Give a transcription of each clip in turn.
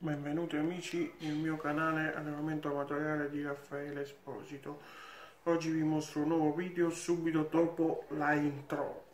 Benvenuti amici nel mio canale Allevamento Amatoriale di Raffaele Esposito. Oggi vi mostro un nuovo video subito dopo la intro.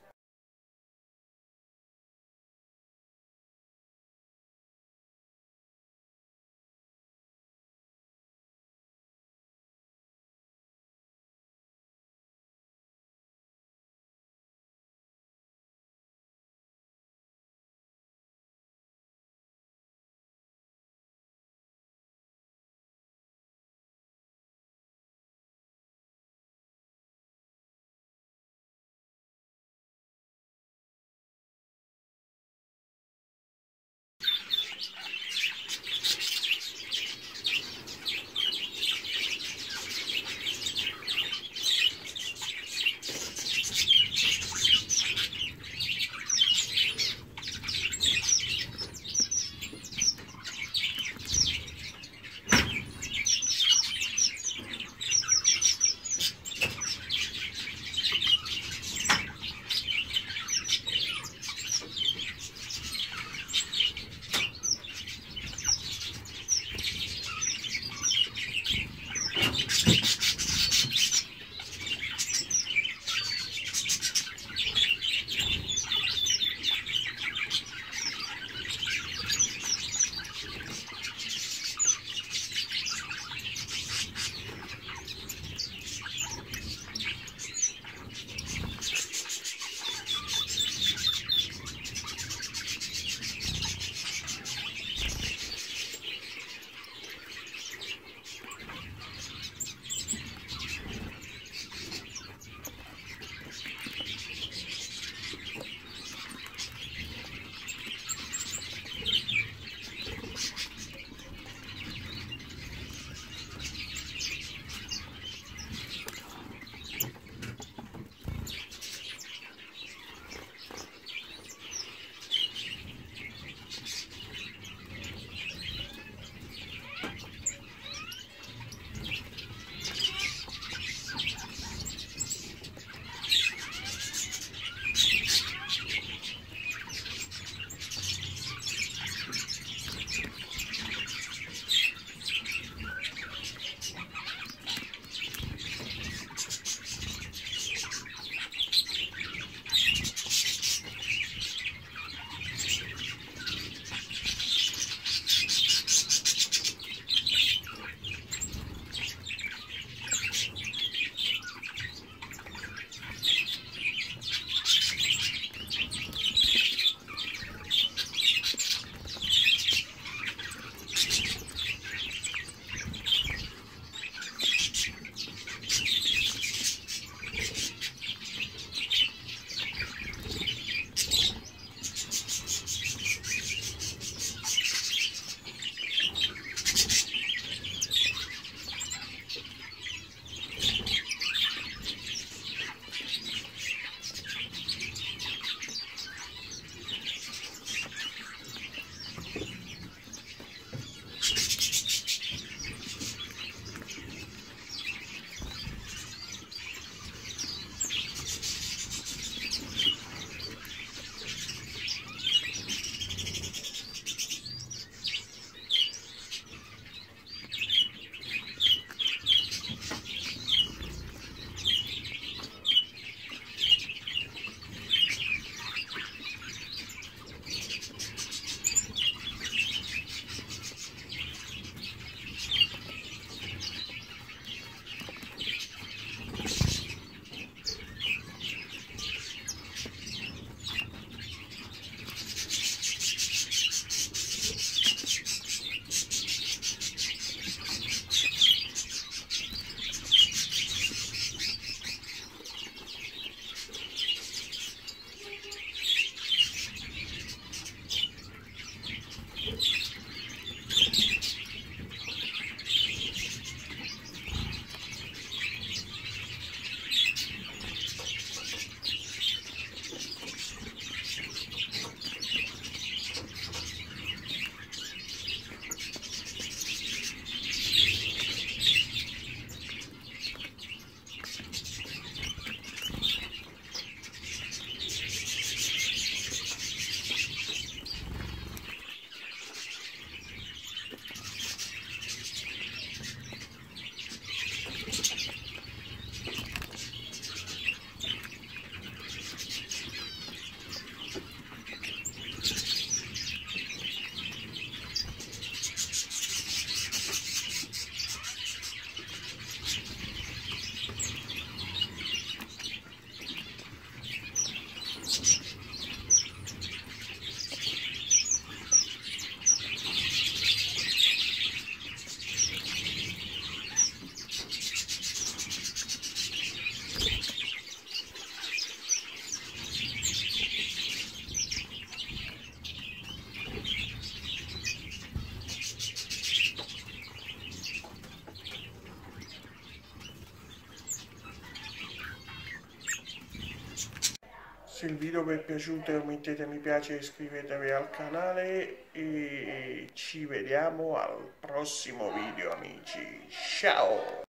Se il video vi è piaciuto mettete mi piace iscrivetevi al canale e ci vediamo al prossimo video amici. Ciao!